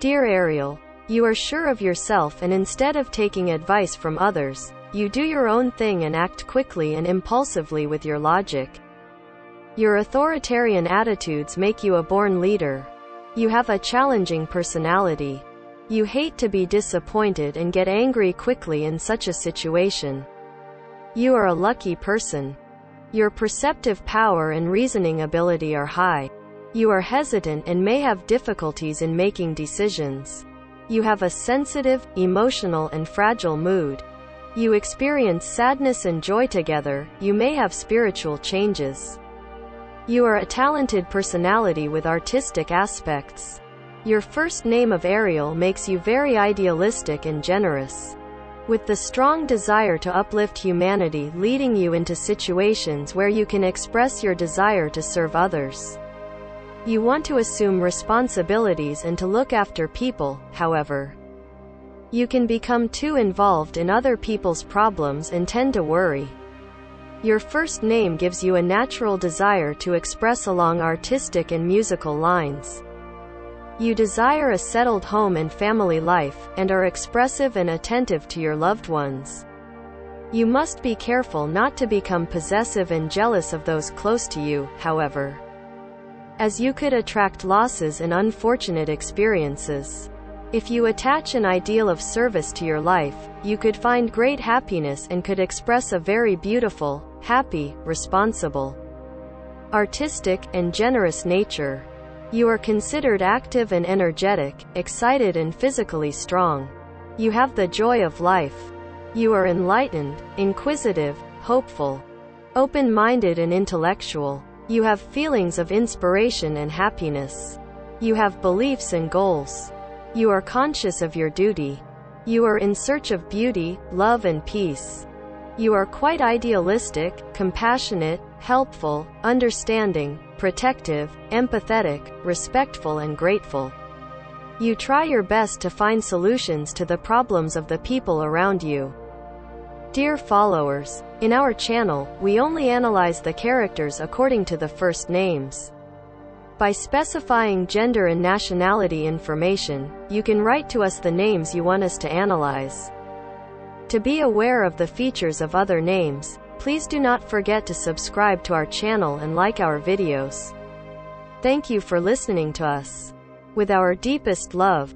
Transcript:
Dear Ariel, you are sure of yourself and instead of taking advice from others, you do your own thing and act quickly and impulsively with your logic. Your authoritarian attitudes make you a born leader. You have a challenging personality. You hate to be disappointed and get angry quickly in such a situation. You are a lucky person. Your perceptive power and reasoning ability are high. You are hesitant and may have difficulties in making decisions. You have a sensitive, emotional and fragile mood. You experience sadness and joy together, you may have spiritual changes. You are a talented personality with artistic aspects. Your first name of Ariel makes you very idealistic and generous. With the strong desire to uplift humanity leading you into situations where you can express your desire to serve others. You want to assume responsibilities and to look after people, however. You can become too involved in other people's problems and tend to worry. Your first name gives you a natural desire to express along artistic and musical lines. You desire a settled home and family life, and are expressive and attentive to your loved ones. You must be careful not to become possessive and jealous of those close to you, however as you could attract losses and unfortunate experiences. If you attach an ideal of service to your life, you could find great happiness and could express a very beautiful, happy, responsible, artistic, and generous nature. You are considered active and energetic, excited and physically strong. You have the joy of life. You are enlightened, inquisitive, hopeful, open-minded and intellectual. You have feelings of inspiration and happiness. You have beliefs and goals. You are conscious of your duty. You are in search of beauty, love and peace. You are quite idealistic, compassionate, helpful, understanding, protective, empathetic, respectful and grateful. You try your best to find solutions to the problems of the people around you. Dear followers, in our channel, we only analyze the characters according to the first names. By specifying gender and nationality information, you can write to us the names you want us to analyze. To be aware of the features of other names, please do not forget to subscribe to our channel and like our videos. Thank you for listening to us. With our deepest love,